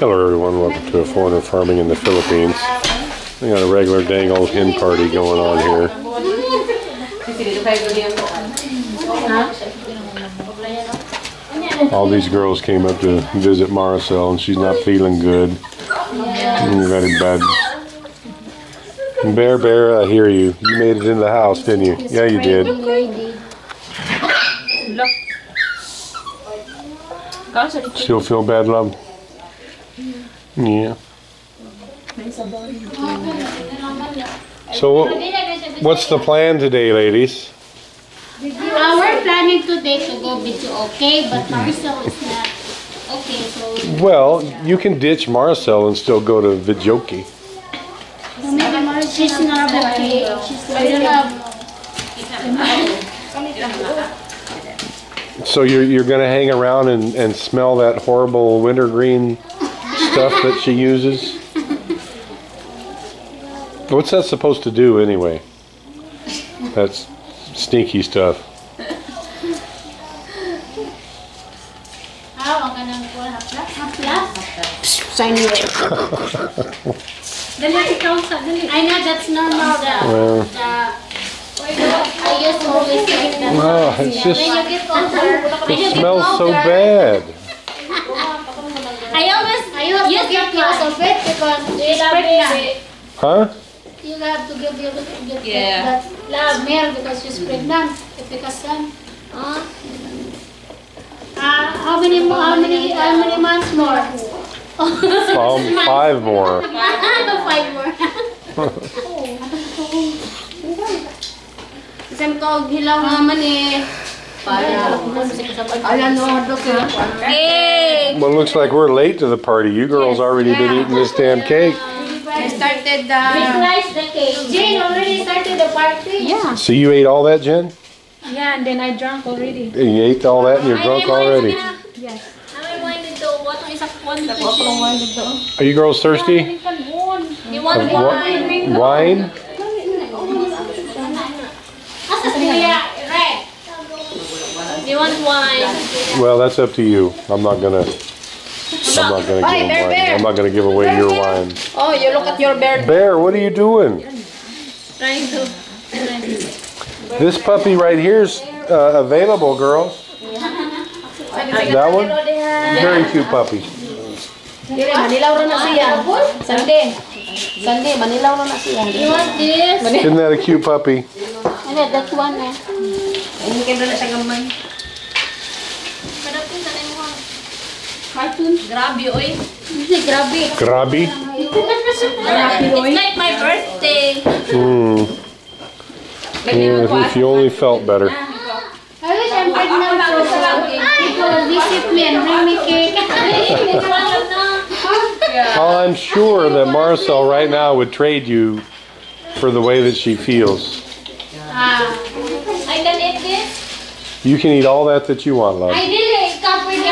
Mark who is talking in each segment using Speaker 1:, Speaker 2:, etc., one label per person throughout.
Speaker 1: Hello everyone, welcome to a foreigner farming in the Philippines. We got a regular dang old hen party going on here. All these girls came up to visit Maricel and she's not feeling good. Very bad. Bear Bear, I hear you. You made it into the house, didn't you? Yeah, you did. Still feel bad, love? Yeah. So, what- what's the plan today, ladies?
Speaker 2: Uh, we're planning today to go videoke, but Maricel is not okay, so
Speaker 1: Well, you can ditch Maricel and still go to videoke.
Speaker 2: she's not okay. She's don't have
Speaker 1: So you're you're gonna hang around and, and smell that horrible wintergreen stuff that she uses? What's that supposed to do anyway? That's stinky stuff.
Speaker 2: how ang kanang kuha haplas haplas.
Speaker 3: Sign it.
Speaker 2: Dali ikaw sa dali. I know that's normal. The,
Speaker 1: Well.
Speaker 2: the I used to always like that.
Speaker 1: Oh, it's just
Speaker 2: When you get older, when you
Speaker 1: it smells so bad.
Speaker 2: I
Speaker 3: You have to
Speaker 2: use
Speaker 3: give
Speaker 2: that
Speaker 3: yours of it because it's pregnant.
Speaker 1: Huh?
Speaker 3: You have to give your give
Speaker 4: Yeah.
Speaker 3: that last smell because she's pregnant. Because son.
Speaker 2: Uh, uh, how many mo- how many how many months more?
Speaker 1: Um, five more.
Speaker 2: Five more.
Speaker 3: Isang ko hilaw naman eh. Para. Alam no, dok.
Speaker 4: Hey!
Speaker 1: Well, it looks like we're late to the party. You girls already been eating this damn cake.
Speaker 3: I started the.
Speaker 2: Slice the cake.
Speaker 3: Jane already started the party.
Speaker 4: Yeah.
Speaker 1: So you ate all that, Jen?
Speaker 4: Yeah, and then I drank already.
Speaker 1: And you ate all that and you're drunk already.
Speaker 4: Yes.
Speaker 1: Are you girls thirsty?
Speaker 4: You want
Speaker 1: Of what-
Speaker 4: wine?
Speaker 1: Wine?
Speaker 2: Asa.
Speaker 4: You want wine?
Speaker 1: Well, that's up to you. I'm not gonna. I'm not gonna
Speaker 3: Hey,
Speaker 1: give
Speaker 3: Bear,
Speaker 1: wine.
Speaker 3: Bear.
Speaker 1: I'm not gonna give away your wine.
Speaker 3: Oh, you look at your bear.
Speaker 1: Bear, what are you doing?
Speaker 4: Trying to.
Speaker 1: This puppy right here's uh, available, girls. That one? Very cute puppy.
Speaker 3: Dire, manilaw rin na siya. Sunday. Sunday, manilaw rin na siya.
Speaker 2: You want this?
Speaker 1: Isn't that a cute puppy?
Speaker 2: Ano, that one eh.
Speaker 3: Hindi ka na siya gamay.
Speaker 2: Cartoon.
Speaker 4: Grabe, oy.
Speaker 2: Hindi, grabe.
Speaker 1: Grabby?
Speaker 4: It's like my birthday.
Speaker 1: Hmm. Yeah, if you only felt better.
Speaker 2: I wish I'm pregnant so people visit me and bring me cake.
Speaker 1: I'm sure that Maricel right now would trade you for the way that she feels.
Speaker 2: Ah,
Speaker 4: I can eat this?
Speaker 1: You can eat all that that you want, love.
Speaker 2: I dili,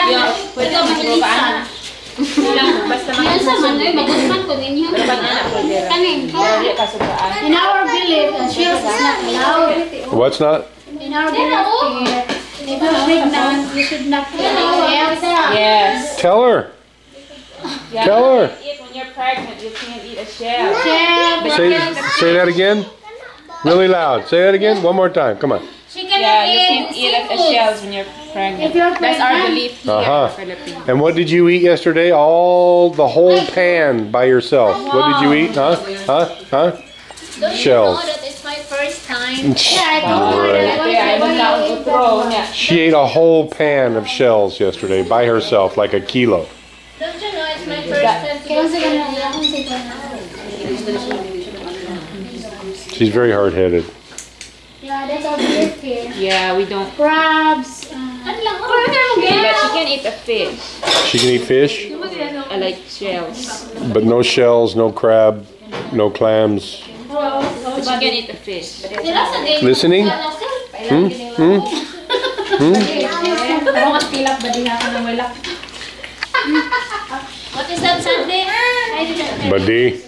Speaker 2: kapoy
Speaker 4: Pwede
Speaker 2: Ito,
Speaker 4: mo. Basta
Speaker 2: Yan sa man, ay, magusman ko ninyo. Kanin. Ah. In our village, uh, not allowed.
Speaker 1: What's not?
Speaker 2: In our village, if you're pregnant, you should not eat shells.
Speaker 4: Yes.
Speaker 1: Tell her.
Speaker 4: Yeah,
Speaker 1: Tell her.
Speaker 4: you when you're pregnant. You can't eat a shell.
Speaker 2: Shell,
Speaker 1: Say, say that again. Really loud. Say that again. One more time. Come on.
Speaker 2: She cannot
Speaker 4: Yeah, you
Speaker 2: eat
Speaker 4: can't eat a, a shells when you're pregnant.
Speaker 2: You're
Speaker 4: That's our belief here
Speaker 1: Uh-huh.
Speaker 4: in the Philippines.
Speaker 1: And what did you eat yesterday? All the whole pan by yourself. What did you eat? Huh? Huh? Huh?
Speaker 4: Don't
Speaker 1: Shells.
Speaker 4: you know that it's my first time?
Speaker 2: Yeah, I told her
Speaker 1: Right.
Speaker 2: that.
Speaker 4: Yeah, I don't know to. Yeah.
Speaker 1: She ate a whole pan of shells yesterday by herself, like a kilo.
Speaker 4: Don't you know it's my first time to go
Speaker 2: sa ganun, wala akong
Speaker 1: She's very hard-headed.
Speaker 2: Yeah, that's our belief here.
Speaker 4: Yeah, we don't.
Speaker 2: Crabs. Uh,
Speaker 4: But she can eat a fish.
Speaker 1: She can eat fish,
Speaker 4: I like shells.
Speaker 1: but no shells, no crab, no clams.
Speaker 4: But she can eat a fish.
Speaker 1: Listening? Hmm? Hmm?
Speaker 4: What is that Sunday?
Speaker 1: Buddy.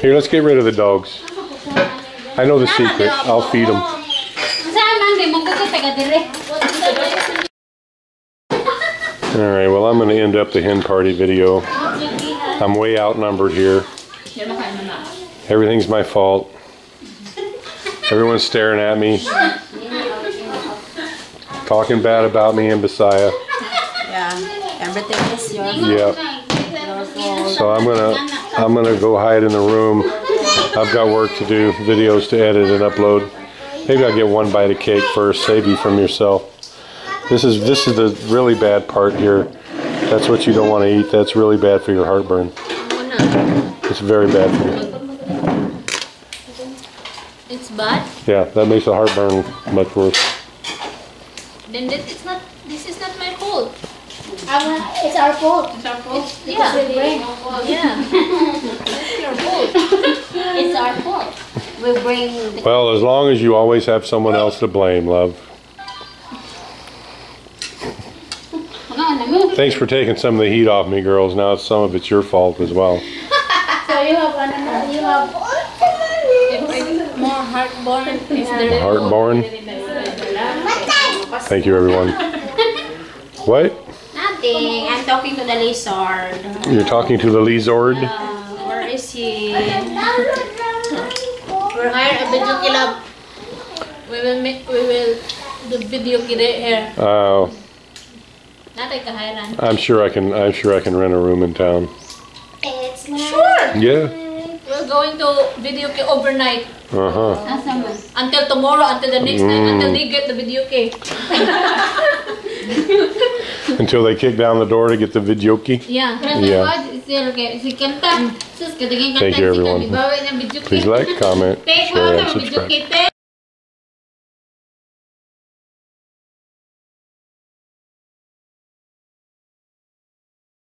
Speaker 1: Here, let's get rid of the dogs. I know the secret. I'll feed them.
Speaker 2: Saan man, di mo ko taga dire.
Speaker 1: All right, well, I'm going to end up the hen party video. I'm way outnumbered here. Everything's my fault. Everyone's staring at me, talking bad about me and Bisaya.
Speaker 3: Yeah, everything is yours.
Speaker 1: Yep. So I'm gonna I'm gonna go hide in the room. I've got work to do, videos to edit and upload. Maybe I'll get one bite of cake first, save you from yourself. This is this is the really bad part here. That's what you don't want to eat. That's really bad for your heartburn. It's very bad for you.
Speaker 4: It's bad.
Speaker 1: Yeah, that makes the heartburn much worse.
Speaker 4: Then it's not. This is not my fault.
Speaker 2: Our- It's our fault. It's our fault.
Speaker 4: Yeah.
Speaker 2: we bring.
Speaker 4: Yeah. It's your fault.
Speaker 2: It's our fault. We bring the
Speaker 1: Well, as long as you always have someone else to blame, love. Thanks for taking some of the heat off me, girls. Now some of it's your fault as well.
Speaker 2: So you have another, uh, you have
Speaker 4: More heartburn if there
Speaker 1: Heartborn. Thank you, everyone. What?
Speaker 2: Nothing. I'm talking to the lizard.
Speaker 1: You're talking to the lizard?
Speaker 2: Uh, where is he? We're hiring a video club.
Speaker 4: we will make we will do video kire here.
Speaker 1: Uh,
Speaker 4: Natay kahiran.
Speaker 1: I'm sure I can. I'm sure I can rent a room in town.
Speaker 2: It's.
Speaker 4: Sure.
Speaker 1: Yeah.
Speaker 4: We're going to videoke overnight
Speaker 1: Uh huh.
Speaker 4: Until tomorrow until the next night
Speaker 1: Mm.
Speaker 4: until they get the videoke.
Speaker 1: Until they kick down the door to get the videoke.
Speaker 4: Yeah.
Speaker 1: Yeah.
Speaker 2: Si kanta. Sus, kadaging kanta.
Speaker 1: Thank you, everyone.
Speaker 2: Kami bawi ng video
Speaker 1: Please like, comment, share, and subscribe.